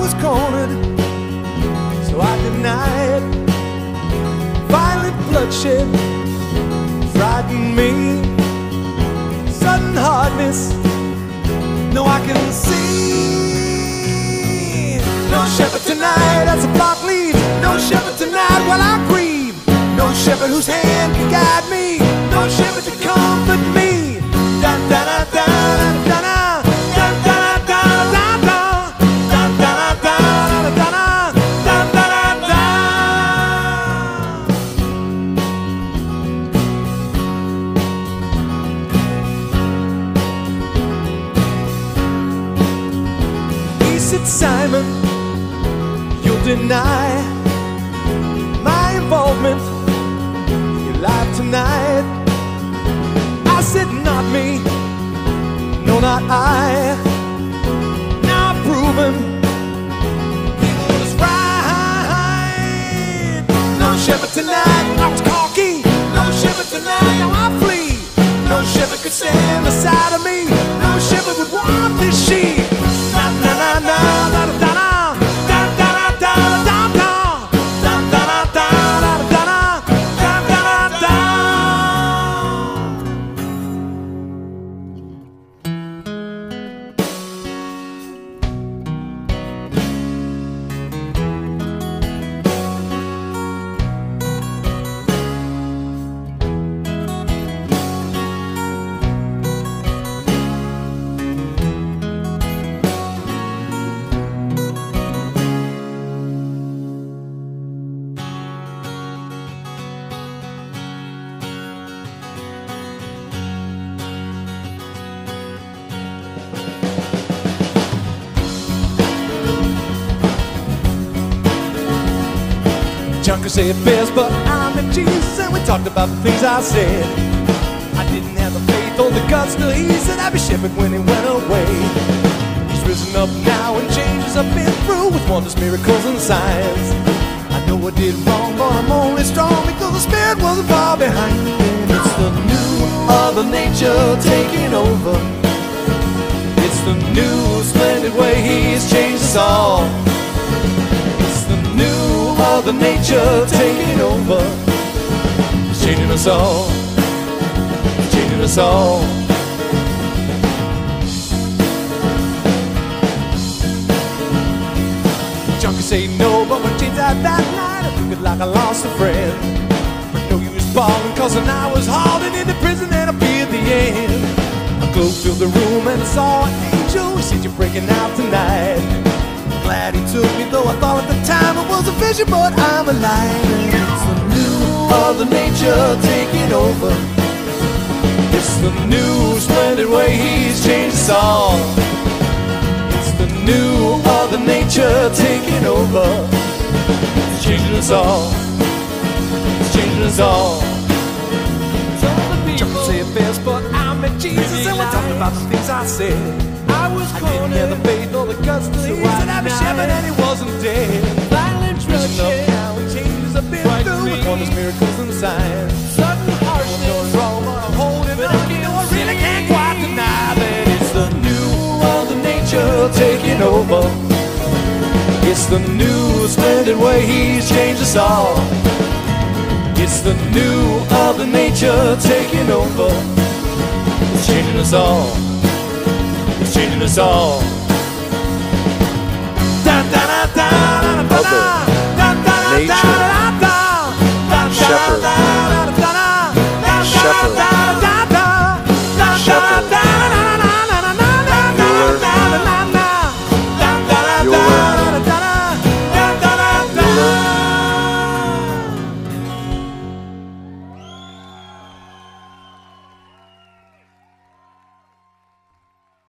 Was cornered, so I denied. Violent bloodshed frightened me. Sudden hardness, no, I can see. No shepherd tonight, that's a block lead. No shepherd tonight while I grieve. No shepherd whose hand can guide me. No shepherd Simon, you'll deny my involvement in your life tonight. I said, not me, no, not I. Now proven Junker said best, but I met Jesus and we talked about the things I said. I didn't have the faith or the guts till he said I'd be shepherd when he went away. He's risen up now and changes I've been through with wonders, miracles, and signs. I know I did wrong, but I'm only strong because the spirit wasn't far behind. And it's the new other nature taking over. It's the new splendid way he's changed us all. It's the new other nature taking over. Changing us all. Changing us all. Junkie say no, but when James out that night, I it like I lost a friend. But no use balling, cause when I was hauling into prison and I feared the end. A glow filled the room and I saw an angel. He said, You're breaking out tonight. Glad he took me, though I thought time it was a vision, but I'm alive. It's the new other nature taking over. It's the new splendid way he's changed us all. It's the new other nature taking over. It's changing us all. It's changing us all. Chuck say it best, but I met Jesus and we talked about the things I said. I was I didn't have the faith or the guts to leave and I'd be shepherd and he wasn't dead. taking over. It's the new splendid way he's changed us all. It's the new other nature taking over. It's changing us all. It's changing us all. Da da da da.